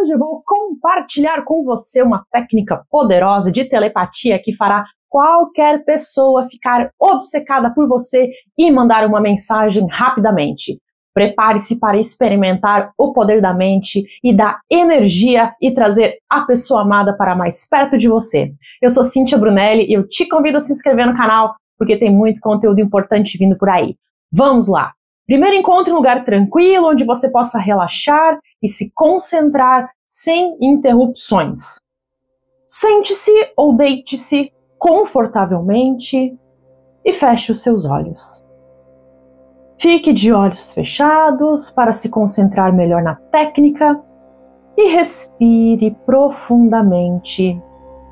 hoje eu vou compartilhar com você uma técnica poderosa de telepatia que fará qualquer pessoa ficar obcecada por você e mandar uma mensagem rapidamente. Prepare-se para experimentar o poder da mente e da energia e trazer a pessoa amada para mais perto de você. Eu sou Cíntia Brunelli e eu te convido a se inscrever no canal porque tem muito conteúdo importante vindo por aí. Vamos lá! Primeiro encontre um lugar tranquilo onde você possa relaxar e se concentrar sem interrupções. Sente-se ou deite-se confortavelmente e feche os seus olhos. Fique de olhos fechados para se concentrar melhor na técnica e respire profundamente,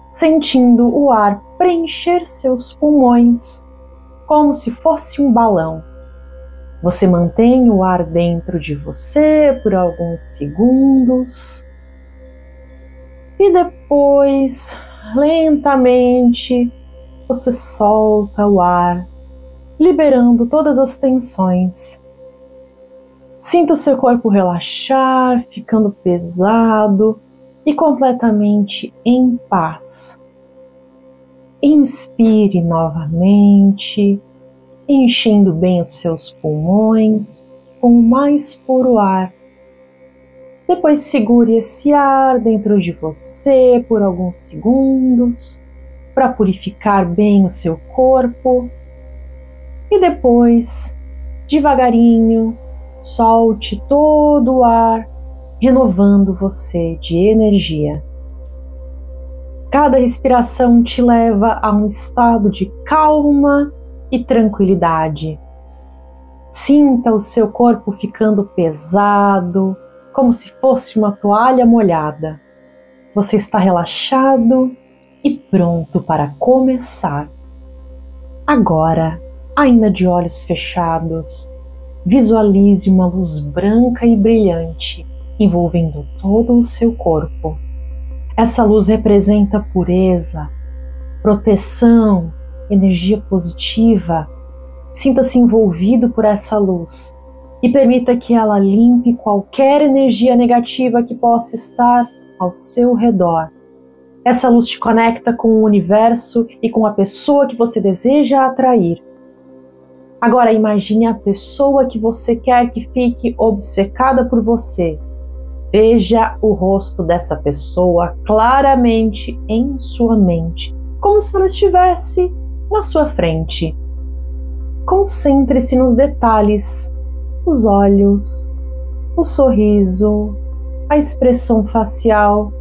sentindo o ar preencher seus pulmões como se fosse um balão. Você mantém o ar dentro de você por alguns segundos e depois, lentamente, você solta o ar, liberando todas as tensões. Sinta o seu corpo relaxar, ficando pesado e completamente em paz. Inspire novamente enchendo bem os seus pulmões com o mais puro ar. Depois segure esse ar dentro de você por alguns segundos para purificar bem o seu corpo. E depois, devagarinho, solte todo o ar, renovando você de energia. Cada respiração te leva a um estado de calma e tranquilidade. Sinta o seu corpo ficando pesado, como se fosse uma toalha molhada. Você está relaxado e pronto para começar. Agora, ainda de olhos fechados, visualize uma luz branca e brilhante envolvendo todo o seu corpo. Essa luz representa pureza, proteção energia positiva, sinta-se envolvido por essa luz e permita que ela limpe qualquer energia negativa que possa estar ao seu redor. Essa luz te conecta com o universo e com a pessoa que você deseja atrair. Agora imagine a pessoa que você quer que fique obcecada por você. Veja o rosto dessa pessoa claramente em sua mente, como se ela estivesse na sua frente. Concentre-se nos detalhes, os olhos, o sorriso, a expressão facial.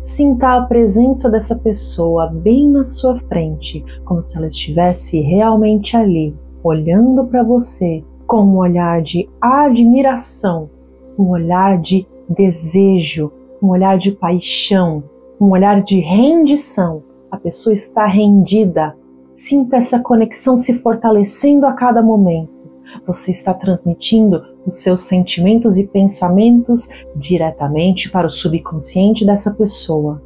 Sinta a presença dessa pessoa bem na sua frente, como se ela estivesse realmente ali, olhando para você com um olhar de admiração, um olhar de desejo, um olhar de paixão, um olhar de rendição. A pessoa está rendida Sinta essa conexão se fortalecendo a cada momento. Você está transmitindo os seus sentimentos e pensamentos diretamente para o subconsciente dessa pessoa.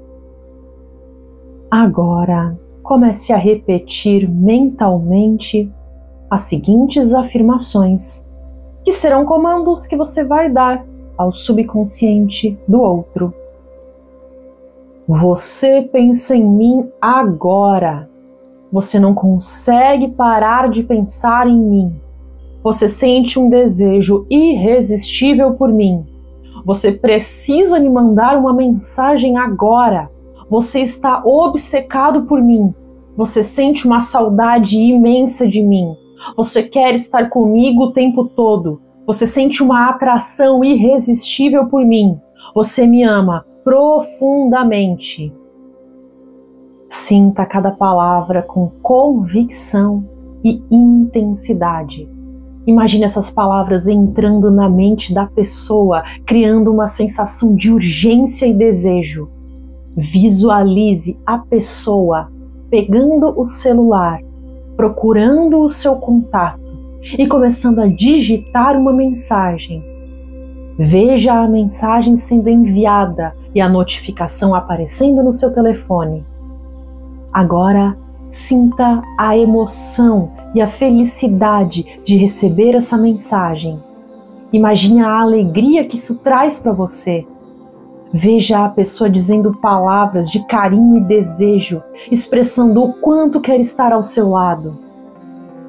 Agora, comece a repetir mentalmente as seguintes afirmações, que serão comandos que você vai dar ao subconsciente do outro. Você pensa em mim agora. Você não consegue parar de pensar em mim. Você sente um desejo irresistível por mim. Você precisa me mandar uma mensagem agora. Você está obcecado por mim. Você sente uma saudade imensa de mim. Você quer estar comigo o tempo todo. Você sente uma atração irresistível por mim. Você me ama profundamente. Sinta cada palavra com convicção e intensidade. Imagine essas palavras entrando na mente da pessoa, criando uma sensação de urgência e desejo. Visualize a pessoa pegando o celular, procurando o seu contato e começando a digitar uma mensagem. Veja a mensagem sendo enviada e a notificação aparecendo no seu telefone. Agora sinta a emoção e a felicidade de receber essa mensagem. Imagine a alegria que isso traz para você. Veja a pessoa dizendo palavras de carinho e desejo, expressando o quanto quer estar ao seu lado.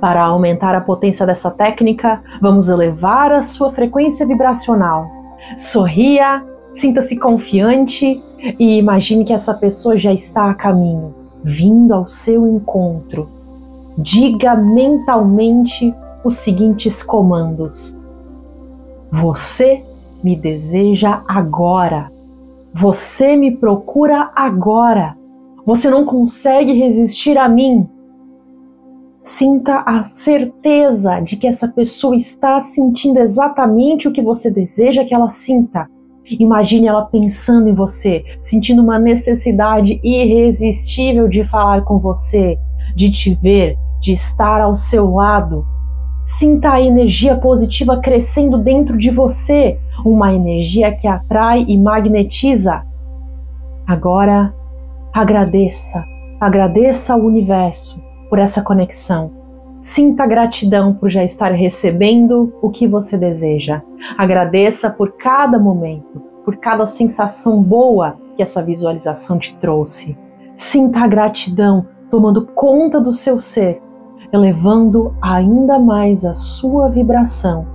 Para aumentar a potência dessa técnica, vamos elevar a sua frequência vibracional. Sorria, sinta-se confiante e imagine que essa pessoa já está a caminho, vindo ao seu encontro. Diga mentalmente os seguintes comandos: Você me deseja agora. Você me procura agora. Você não consegue resistir a mim. Sinta a certeza de que essa pessoa está sentindo exatamente o que você deseja que ela sinta. Imagine ela pensando em você, sentindo uma necessidade irresistível de falar com você, de te ver, de estar ao seu lado. Sinta a energia positiva crescendo dentro de você, uma energia que atrai e magnetiza. Agora, agradeça, agradeça ao universo por essa conexão. Sinta gratidão por já estar recebendo o que você deseja. Agradeça por cada momento, por cada sensação boa que essa visualização te trouxe. Sinta a gratidão tomando conta do seu ser elevando ainda mais a sua vibração.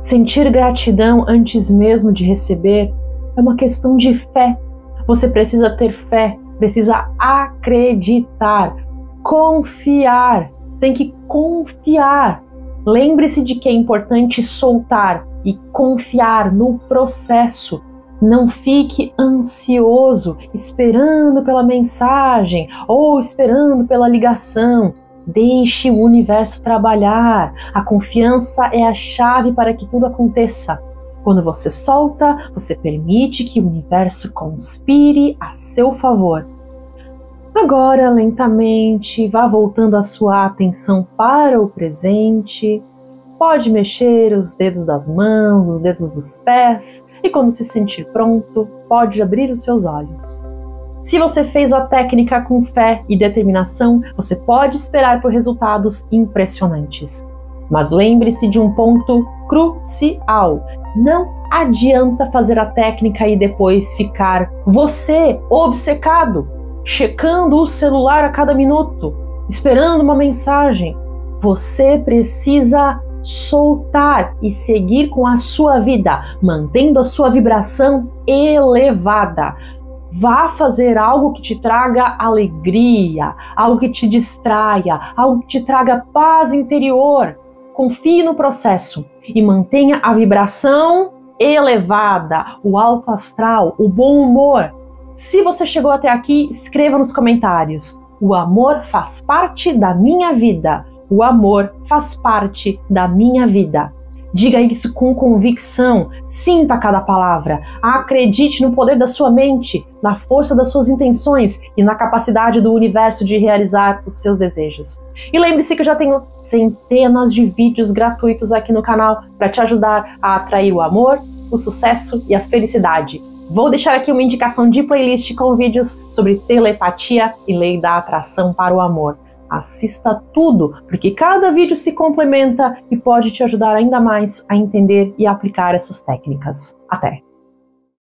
Sentir gratidão antes mesmo de receber é uma questão de fé. Você precisa ter fé, precisa acreditar, confiar. Tem que confiar. Lembre-se de que é importante soltar e confiar no processo. Não fique ansioso esperando pela mensagem ou esperando pela ligação. Deixe o universo trabalhar. A confiança é a chave para que tudo aconteça. Quando você solta, você permite que o universo conspire a seu favor. Agora, lentamente, vá voltando a sua atenção para o presente. Pode mexer os dedos das mãos, os dedos dos pés, e quando se sentir pronto, pode abrir os seus olhos. Se você fez a técnica com fé e determinação, você pode esperar por resultados impressionantes. Mas lembre-se de um ponto crucial: não adianta fazer a técnica e depois ficar você obcecado, checando o celular a cada minuto, esperando uma mensagem. Você precisa soltar e seguir com a sua vida, mantendo a sua vibração elevada. Vá fazer algo que te traga alegria, algo que te distraia, algo que te traga paz interior. Confie no processo e mantenha a vibração elevada, o alto astral, o bom humor. Se você chegou até aqui, escreva nos comentários. O amor faz parte da minha vida. O amor faz parte da minha vida. Diga isso com convicção, sinta cada palavra, acredite no poder da sua mente, na força das suas intenções e na capacidade do universo de realizar os seus desejos. E lembre-se que eu já tenho centenas de vídeos gratuitos aqui no canal para te ajudar a atrair o amor, o sucesso e a felicidade. Vou deixar aqui uma indicação de playlist com vídeos sobre telepatia e lei da atração para o amor. Assista tudo, porque cada vídeo se complementa e pode te ajudar ainda mais a entender e aplicar essas técnicas. Até!